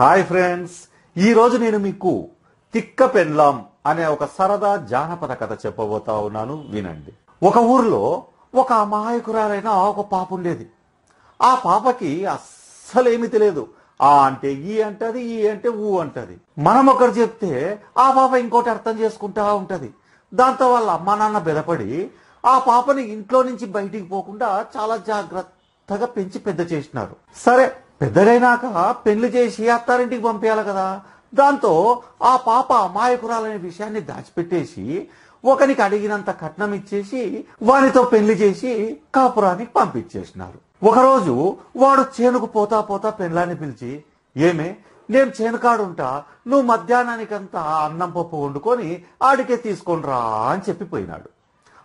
Hi friends ఈరోజు నేను మీకు తిక్క పెన్లాం అనే ఒక సరదా జానపద కథ చెప్పబోతా ఉన్నాను వినండి. ఒక ఊర్లో ఒక అమాయకురాలైన ఒక పాప ఉండేది. ఆ పాపకి అస్సలేమి తెలియదు. ఆ అంటే ఈ అంటది ఈ అంటే ఊ అంటది. మనం ఒకరు చెప్తే ఆ పాప ఇంకోటి అర్థం చేసుకుంటా ఉంటది. దాంతో వాళ్ళ అమ్మా నాన్న బెదపడి ఆ పాపని ఇంట్లో నుంచి బయటికి పోకుండా చాలా జాగ్రత్తగా పెంచి పెద్ద చేసినారు. సరే పెద్దలైనాక పెళ్ళి చేసి అత్తారింటికి పంపించాలి కదా. దాంతో ఆ పాప అమాయకురాలనే విషయాన్ని దాచిపెట్టేసి ఒకనికి అడిగినంత కట్నం ఇచ్చేసి వానితో పెళ్ళి చేసి కాపురానికి పంపించేసినారు. ఒకరోజు వాడు చేనుకు పోతా పోతా పెళ్ళాన్ని పిలిచి ఏమే నేను చేనుకాడుంటా నువ్వు మధ్యాహ్నానికంతా అన్నం పప్పు వండుకొని ఆడికే తీసుకొని రా అని చెప్పిపోయినాడు.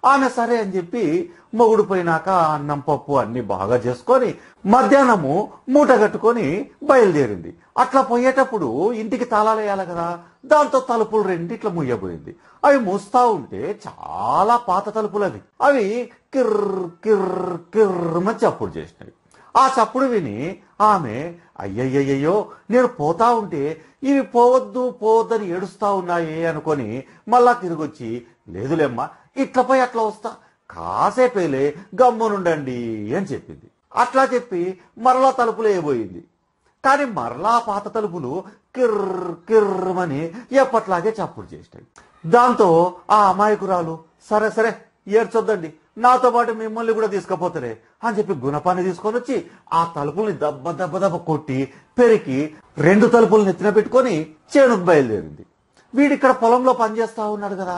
ఆమె సరే అని చెప్పి మొగుడు పోయినాక అన్నం పప్పు అన్ని బాగా చేసుకొని మధ్యాహ్నము మూట కట్టుకొని బయలుదేరింది. అట్లా పోయేటప్పుడు ఇంటికి తాళాలు వేయాలి కదా. దాంతో తలుపులు రెండిట్లా ముయ్యబోయింది అవి మూస్తా ఉంటే చాలా పాత తలుపులు అవి. అవి కిర్ర కిర్ర కిర్రమని చప్పుడు చేసినవి. ఆ చప్పుడు విని ఆమె అయ్యయ్యయ్యో నేను పోతా ఉంటే ఇవి పోవద్దు పోవద్దని ఏడుస్తా ఉన్నాయే అనుకొని మళ్ళా తిరిగొచ్చి లేదులేమ్మా ఇట్లా పోయి అట్లా వస్తా. కాసేపేలే గమ్మునుండండి అని చెప్పింది. అట్లా చెప్పి మరలా తలుపులు వేయబోయింది. కానీ మరలా పాత తలుపులు కిర్ర కిర్రమని ఎప్పట్లాగే చప్పుడు చేసినాయి. దాంతో ఆ అమాయకురాలు సరే సరే ఏడ్చొద్దండి. నాతో పాటు మిమ్మల్ని కూడా తీసుకుపోతలే అని చెప్పి గుణపాన్ని తీసుకొని వచ్చి ఆ తలుపుల్ని దెబ్బ దెబ్బ దెబ్బ కొట్టి పెరికి రెండు తలుపులు నెత్తిన పెట్టుకొని చేనుకు బయలుదేరింది. వీడిక్కడ పొలంలో పనిచేస్తా ఉన్నాడు కదా.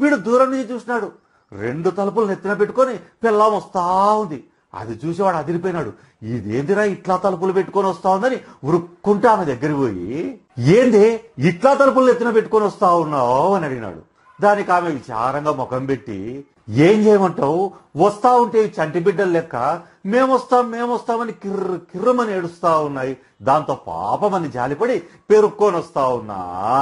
వీడు దూరం నుంచి చూసినాడు రెండు తలుపులు నెత్తిన పెట్టుకొని పిల్లం వస్తా ఉంది. అది చూసి వాడు అదిరిపోయినాడు. ఇదేందిరా ఇట్లా తలుపులు పెట్టుకొని వస్తా ఉందని ఉరుక్కుంటే ఆమె దగ్గరికి పోయి ఏంది? ఇట్లా తలుపులు ఎత్తున పెట్టుకొని వస్తా ఉన్నావు? అని అడిగినాడు. దానికి ఆమె విచారంగా ముఖం పెట్టి ఏం చేయమంటావు? వస్తా ఉంటే చంటి బిడ్డలు లెక్క మేమొస్తాం మేమొస్తామని కిర్ర కిర్రమని ఏడుస్తా ఉన్నాయి. దాంతో పాపమని జాలిపడి పెరుక్కొని వస్తా ఉన్నా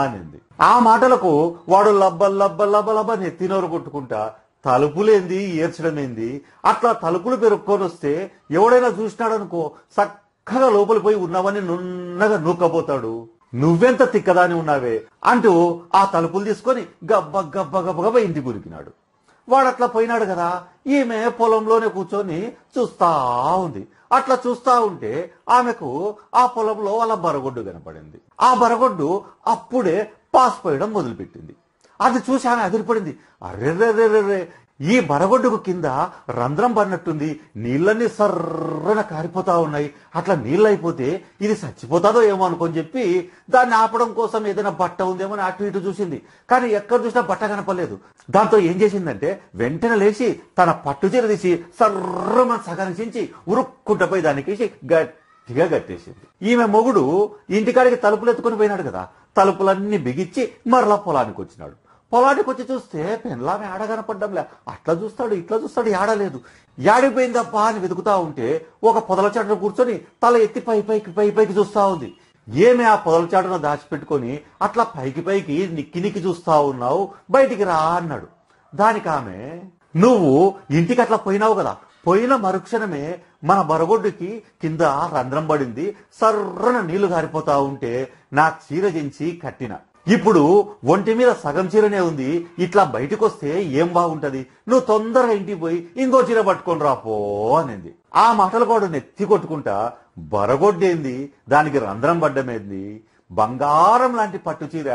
అనింది. ఆ మాటలకు వాడు లబ్బ లబ్బ లబ్బ లబ్బ నెత్తినోరు కొట్టుకుంటా తలుపులేంది ఏడ్చడమేంది? అట్లా తలుపులు పెరుక్కొని వస్తే ఎవడైనా చూసినాడనుకో చక్కగా లోపలి పోయి ఉన్నావని నున్నగా నూక్కపోతాడు. నువ్వెంత తిక్కదాని ఉన్నావే? అంటూ ఆ తలుపులు తీసుకొని గబ్బ గబ్బ గబ్బ గబ్బ ఇంటి గురికినాడు. వాడు అట్లా పోయినాడు కదా ఈమె పొలంలోనే కూర్చొని చూస్తా ఉంది. అట్లా చూస్తా ఉంటే ఆమెకు ఆ పొలంలో వాళ్ళ బరగొడ్డు కనపడింది. ఆ బరగొడ్డు అప్పుడే పాస్ పోయడం మొదలుపెట్టింది. అది చూసి ఆమె అదిరిపడింది. అర్రెర్రెర్రెర్రే ఈ బరగొడ్డుకు కింద రంధ్రం పడినట్టుంది. నీళ్ళన్నీ సర్రన కారిపోతా ఉన్నాయి. అట్లా నీళ్ళు అయిపోతే ఇది చచ్చిపోతాదో ఏమో అనుకొని చెప్పి దాన్ని ఆపడం కోసం ఏదైనా బట్ట ఉందేమో అని అటు ఇటు చూసింది. కానీ ఎక్కడ చూసినా బట్ట కనపడలేదు. దాంతో ఏం చేసిందంటే వెంటనే లేచి తన పట్టుచీర తీసి సర్రమని సగానికి ఉరుక్కుంటపై ఉరుక్కుంటపోయి దానికి గట్టిగా కట్టేసింది ఈమె మొగుడు ఇంటికాడికి తలుపులు ఎత్తుకొని పోయినాడు కదా. తలుపులన్నీ బిగిచ్చి మరలా పొలానికి వచ్చినాడు. పొలానికి వచ్చి చూస్తే పెన్లామె ఆడ కనపడ్డంలే అట్లా చూస్తాడు ఇట్లా చూస్తాడు ఏడలేదు. యాడిపోయిందబ్బా అని వెతుకుతా ఉంటే ఒక పొదల చాటున కూర్చొని తల ఎత్తి పై పైకి పై పైకి చూస్తా ఉంది. ఏమి ఆ పొదల చాటున దాచిపెట్టుకొని అట్లా పైకి పైకి నిక్కి నిక్కి చూస్తా ఉన్నావు? బయటికి రా అన్నాడు. దానికి ఆమె నువ్వు ఇంటికి అట్లా పోయినావు కదా. పోయిన మరుక్షణమే మన బరగొడ్డుకి కింద రంధ్రం పడింది. సర్రన నీళ్ళు గారిపోతా ఉంటే నా చీర జించి కట్టిన. ఇప్పుడు ఒంటి మీద సగం చీరనే ఉంది ఇట్లా బయటకు వస్తే ఏం బాగుంటది? నువ్వు తొందరగా ఇంటికి పోయి ఇంకో చీర పట్టుకొని రాపో అనింది. ఆ మాటలు కూడా నెత్తి కొట్టుకుంటా బరగొడ్డేంది దానికి రంధ్రం పడ్డమేంది? బంగారం లాంటి పట్టు చీర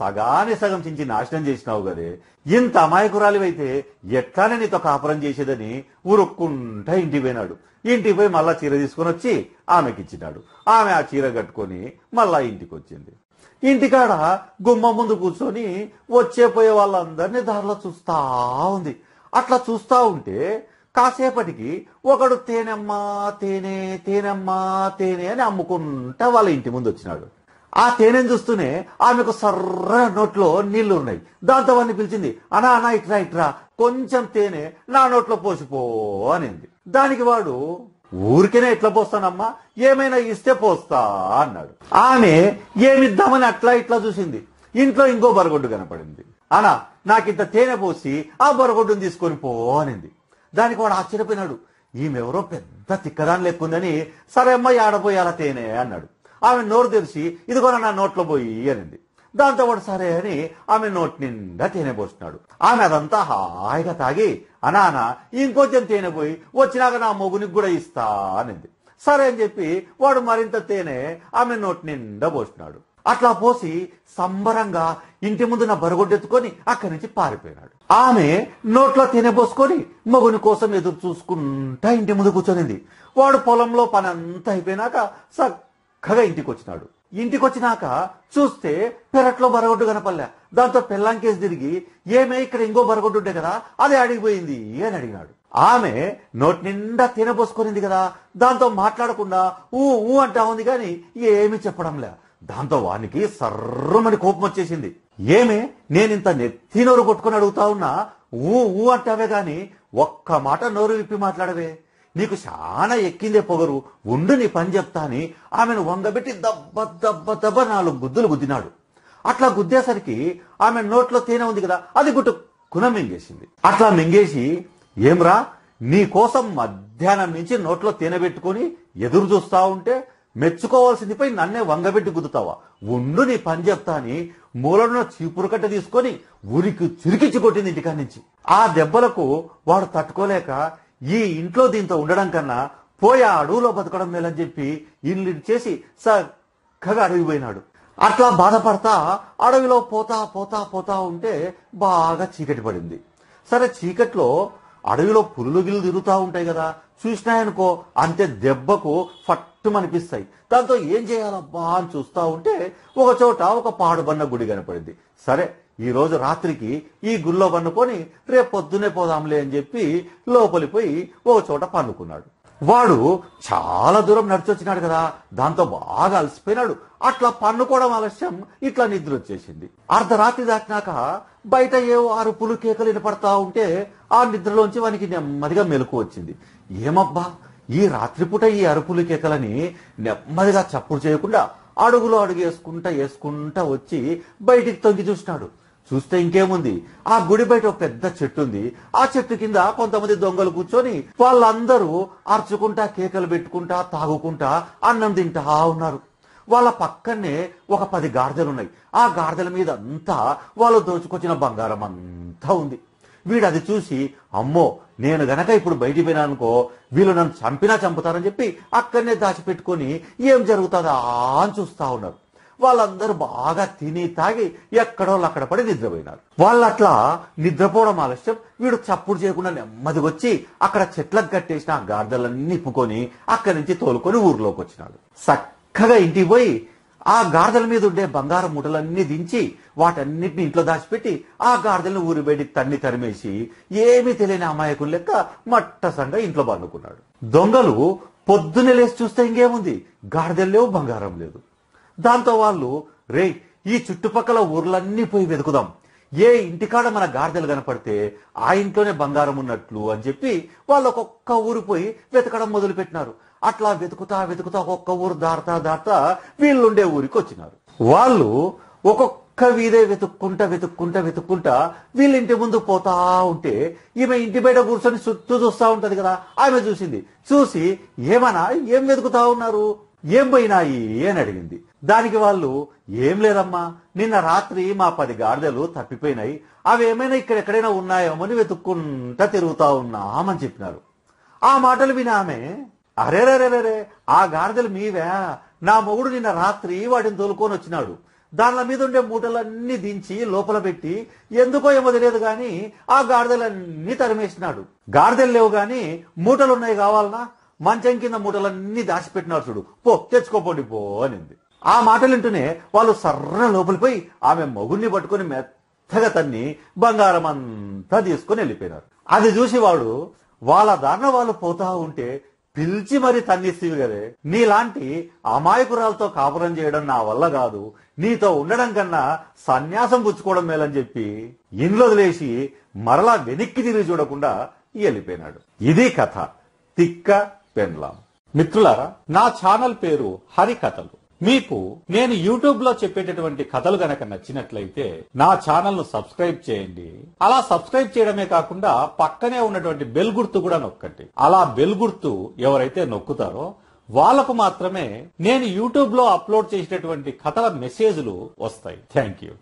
సగాని సగం చించి నాశనం చేసినావు కదే ఇంత అమాయకురాలివైతే ఎట్లానే నీతో కాపురం చేసేదని ఉరుక్కుంటా ఇంటికి పోయినాడు. ఇంటికి పోయి మళ్ళా చీర తీసుకొని వచ్చి ఆమెకిచ్చినాడు. ఆమె ఆ చీర కట్టుకొని మళ్ళా ఇంటికి వచ్చింది ఇంటికాడ గుమ్మ ముందు కూర్చొని వచ్చే పోయే వాళ్ళందరినీ దారిలో చూస్తా ఉంది. అట్లా చూస్తా ఉంటే కాసేపటికి ఒకడు తేనెమ్మా తేనె తేనెమ్మా తేనె అని అమ్ముకుంటా వాళ్ళ ఇంటి ముందు వచ్చినాడు. ఆ తేనెని చూస్తూనే ఆమెకు సర్ర నోట్లో నీళ్ళు ఉన్నాయి. దాంతో వాడిని పిలిచింది అనా అనా ఇట్రా ఇట్రా కొంచెం తేనె నా నోట్లో పోసిపో అనింది. దానికి వాడు ఊరికేనే ఎట్లా పోస్తానమ్మా ఏమైనా ఇస్తే పోస్తా అన్నాడు. ఆమె ఏమిద్దామని అట్లా ఇట్లా చూసింది. ఇంట్లో ఇంకో బరగొడ్డు కనపడింది. అనా నాకింత తేనె పోసి ఆ బరగొడ్డుని తీసుకొని పో అనింది. దానికి వాడు ఆశ్చర్యపోయినాడు. ఈమెవరో పెద్ద తిక్కదాని లెక్కుందని సరే అమ్మ ఆడపోయాల తేనె అన్నాడు. ఆమె నోరు తెరిచి ఇదిగో నా నోట్లో పోయి అనింది. దాంతో వాడు సరే అని ఆమె నోటి నిండా తేనె పోస్తున్నాడు. ఆమె అదంతా హాయిగా తాగి అనాన ఇంకొంచెం తేనె పోయి వచ్చినాక నా మొగునికి కూడా ఇస్తా అనింది. సరే అని చెప్పి వాడు మరింత తేనె ఆమె నోటి నిండా పోసినాడు. అట్లా పోసి సంబరంగా ఇంటి ముందు నా బరగొడ్డెత్తుకొని అక్కడి నుంచి పారిపోయినాడు. ఆమె నోట్లో తేనె పోసుకొని మగుని కోసం ఎదురు చూసుకుంటా ఇంటి ముందు కూర్చొనింది. వాడు పొలంలో పని అంతా అయిపోయినాక చక్కగా ఇంటికి వచ్చినాడు ఇంటికి వచ్చినాక చూస్తే పెరట్లో బరగొడ్డు కనపడలే. దాంతో పెళ్ళాంకేసి తిరిగి ఏమే ఇక్కడ ఇంకో బరగొట్టుంటే కదా అది అడిగిపోయింది అని అడిగినాడు ఆమె నోటి నిండా తినబోసుకునింది కదా దాంతో మాట్లాడకుండా ఊ ఊ అంటా ఉంది కానీ ఏమీ చెప్పడంలే దాంతో వానికి సర్రమని కోపం వచ్చేసింది. ఏమే నేనింత నెత్తి నోరు కొట్టుకుని అడుగుతా ఉన్నా ఊ ఊ అంటావే గాని ఒక్క మాట నోరు విప్పి మాట్లాడవే. నీకు చాలా ఎక్కిందే పొగరు ఉండు నీ పని చెప్తా అని ఆమెను వంగబెట్టి దబ్బ దబ్బ దబ్బ నాలుగు గుద్దులు గుద్దినాడు. అట్లా గుద్దేసరికి ఆమె నోట్లో తేనె ఉంది కదా అది గుట్టు కున మింగేసింది. అట్లా మింగేసి ఏమ్రా నీ కోసం మధ్యాహ్నం నుంచి నోట్లో తేనె పెట్టుకొని ఎదురు చూస్తా ఉంటే మెచ్చుకోవాల్సింది పోయి నన్నే వంగబెట్టి గుద్దుతావా? ఉండు నీ పని చెప్తా అని మూలన చీపురు కట్ట తీసుకొని ఉరికి చిరికిచ్చి కొట్టింది ఇంటికాడి నుంచి. ఆ దెబ్బలకు వాడు తట్టుకోలేక ఈ ఇంట్లో దీంతో ఉండడం కన్నా పోయి ఆ అడవులో బతకడం మేలని చెప్పి ఇల్లు చేసి చక్కగా అడవిపోయినాడు అట్లా బాధపడతా అడవిలో పోతా పోతా పోతా ఉంటే బాగా చీకటి పడింది. సరే చీకట్లో అడవిలో పులులు గిల్లు తిరుగుతూ ఉంటాయి కదా. చూసినాయనుకో అంతే దెబ్బకు ఫట్టు అనిపిస్తాయి దాంతో ఏం చేయాలబ్బా అని చూస్తూ ఉంటే ఒక చోట ఒక పాడుబన్న గుడి కనపడింది. సరే ఈ రోజు రాత్రికి ఈ గుళ్ళో పన్నుకొని రేపు పొద్దునే పోదాంలే అని చెప్పి లోపలిపోయి ఒక చోట పన్నుకున్నాడు. వాడు చాలా దూరం నడిచొచ్చినాడు కదా దాంతో బాగా అలసిపోయినాడు. అట్లా పన్నుకోవడం ఆలస్యం ఇట్లా నిద్ర వచ్చేసింది అర్ధరాత్రి దాటినాక బయట ఏవో అరుపులు కేకలు వినపడతా ఉంటే ఆ నిద్రలోంచి వానికి నెమ్మదిగా మెలకు వచ్చింది. ఏమబ్బా ఈ రాత్రిపూట ఈ అరుపులు కేకలని నెమ్మదిగా చప్పుడు చేయకుండా అడుగులో అడుగు వేసుకుంటా వేసుకుంటా వచ్చి బయటికి తొంగి చూసినాడు. చూస్తే ఇంకేముంది? ఆ గుడి బయట ఒక పెద్ద చెట్టు ఉంది ఆ చెట్టు కింద కొంతమంది దొంగలు కూర్చొని వాళ్ళందరూ అరుచుకుంటా కేకలు పెట్టుకుంటా తాగుకుంటా అన్నం తింటా ఉన్నారు. వాళ్ళ పక్కనే ఒక పది గాడిదలు ఉన్నాయి ఆ గాడిదల మీద అంతా వాళ్ళు దోచుకొచ్చిన బంగారం అంతా ఉంది. వీడు అది చూసి అమ్మో నేను గనక ఇప్పుడు బయటికి పోయినానుకో వీళ్ళు నన్ను చంపినా చంపుతారని చెప్పి అక్కడనే దాచిపెట్టుకొని ఏం జరుగుతుందా అని చూస్తా ఉన్నారు. వాళ్ళందరూ బాగా తిని తాగి ఎక్కడో అక్కడ పడి నిద్రపోయినారు. వాళ్ళు అట్లా నిద్రపోవడం ఆలస్యం. వీడు చప్పుడు చేయకుండా నెమ్మది వచ్చి అక్కడ చెట్లకు కట్టేసిన ఆ గాడిదలన్నీ నిప్పుకొని అక్కడి నుంచి తోలుకొని ఊర్లోకి వచ్చినాడు. చక్కగా ఇంటికి పోయి ఆ గాడిదల మీద ఉండే బంగారం మూటలన్నీ దించి వాటన్నిటిని ఇంట్లో దాచిపెట్టి ఆ గార్దలను ఊరి బయటికి తన్ని తరిమేసి ఏమీ తెలియని అమాయకులు లెక్క మట్టసంగా ఇంట్లో పండుకున్నాడు. దొంగలు పొద్దున్నే లేచి చూస్తే ఇంకేముంది? గాడిదలు లేవు బంగారం లేదు. దాంతో వాళ్ళు రే ఈ చుట్టుపక్కల ఊర్లన్నీ పోయి వెతుకుదాం. ఏ ఇంటికాడ మన గాడిదలు కనపడితే ఆ ఇంట్లోనే బంగారం ఉన్నట్లు అని చెప్పి వాళ్ళు ఒక్కొక్క ఊరు పోయి వెతకడం మొదలుపెట్టినారు. అట్లా వెతుకుతా వెతుకుతా ఒక్కొక్క ఊరు దాటుతా దాటుతా వీళ్ళుండే ఊరికి వచ్చినారు. వాళ్ళు ఒక్కొక్క వీధే వెతుక్కుంటా వెతుక్కుంటా వెతుక్కుంటా వీళ్ళ ఇంటి ముందు పోతా ఉంటే ఈమె ఇంటి బయట కూర్చొని చుట్టూ చూస్తా ఉంటది కదా. ఆమె చూసింది. చూసి ఏమన్నా ఏం వెతుకుతా ఉన్నారు? ఏం పోయినాయి? అని అడిగింది. దానికి వాళ్ళు ఏం లేదమ్మా నిన్న రాత్రి మా పది గాడిదలు తప్పిపోయినాయి. అవి ఏమైనా ఇక్కడ ఎక్కడైనా ఉన్నాయేమో అని వెతుక్కుంటా తిరుగుతా ఉన్నామని చెప్పినారు. ఆ మాటలు విని ఆమె అరేరేరేరే ఆ గాడిదలు మీవే. నా మొగుడు నిన్న రాత్రి వాటిని తోలుకొని వచ్చినాడు. దానిల మీద ఉండే మూటలన్నీ దించి లోపల పెట్టి ఎందుకో ఏమో తెలియదు గాని ఆ గాడిదలన్నీ తరిమేసినాడు. గాడిదలు లేవు గాని మూటలున్నాయి కావాలనా? మంచం కింద మూటలన్నీ దాచిపెట్టినాడు చూడు. పో తెచ్చుకోపోండి పో అనింది. ఆ మాటలు వింటూనే వాళ్ళు సర్ర లోపలిపోయి ఆమె మొగుడిని పట్టుకొని మెత్తగా తన్ని బంగారం అంతా తీసుకొని వెళ్ళిపోయినారు. అది చూసి వాడు వాళ్ళ దారిన వాళ్ళు పోతా ఉంటే పిలిచి మరి తన్నిస్తీవి కదే. నీలాంటి అమాయకురాలతో కాపురం చేయడం నా వల్ల కాదు. నీతో ఉండడం కన్నా సన్యాసం పుచ్చుకోవడం మేలని చెప్పి ఇంట్లో వదిలేసి మరలా వెనక్కి తిరిగి చూడకుండా వెళ్ళిపోయినాడు. ఇది కథ. తిక్క పెన్లాం మిత్రులారా నా ఛానల్ పేరు హరికథలు. మీకు నేను యూట్యూబ్లో చెప్పేటటువంటి కథలు గనక నచ్చినట్లయితే నా ఛానల్ను సబ్స్క్రైబ్ చేయండి. అలా సబ్స్క్రైబ్ చేయడమే కాకుండా పక్కనే ఉన్నటువంటి బెల్ గుర్తు కూడా నొక్కండి. అలా బెల్ గుర్తు ఎవరైతే నొక్కుతారో వాళ్ళకు మాత్రమే నేను యూట్యూబ్లో అప్లోడ్ చేసేటటువంటి కథల మెసేజ్లు వస్తాయి. Thank you